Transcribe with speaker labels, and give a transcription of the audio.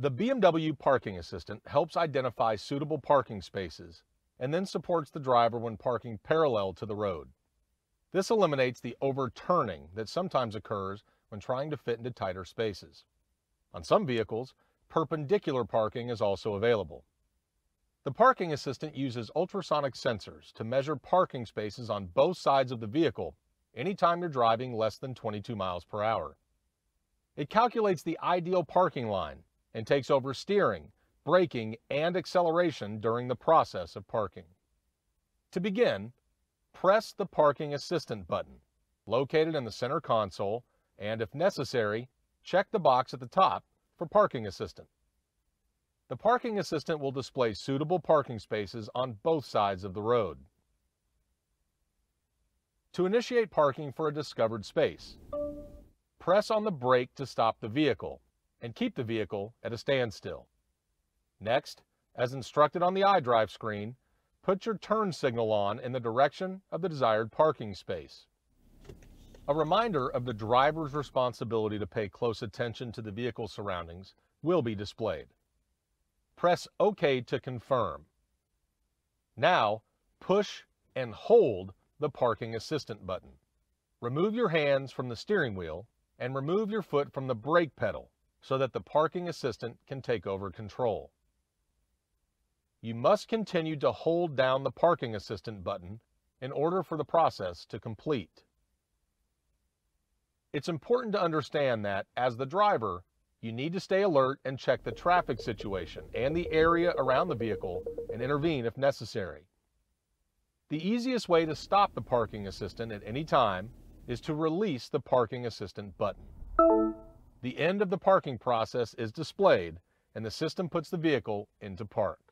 Speaker 1: The BMW Parking Assistant helps identify suitable parking spaces and then supports the driver when parking parallel to the road. This eliminates the overturning that sometimes occurs when trying to fit into tighter spaces. On some vehicles, perpendicular parking is also available. The parking assistant uses ultrasonic sensors to measure parking spaces on both sides of the vehicle anytime you're driving less than 22 miles per hour. It calculates the ideal parking line and takes over steering, braking, and acceleration during the process of parking. To begin, press the Parking Assistant button, located in the center console, and if necessary, check the box at the top for Parking Assistant. The Parking Assistant will display suitable parking spaces on both sides of the road. To initiate parking for a discovered space, press on the brake to stop the vehicle and keep the vehicle at a standstill. Next, as instructed on the iDrive screen, put your turn signal on in the direction of the desired parking space. A reminder of the driver's responsibility to pay close attention to the vehicle surroundings will be displayed. Press OK to confirm. Now, push and hold the Parking Assistant button. Remove your hands from the steering wheel and remove your foot from the brake pedal so that the Parking Assistant can take over control you must continue to hold down the Parking Assistant button in order for the process to complete. It's important to understand that, as the driver, you need to stay alert and check the traffic situation and the area around the vehicle and intervene if necessary. The easiest way to stop the parking assistant at any time is to release the parking assistant button. The end of the parking process is displayed and the system puts the vehicle into park.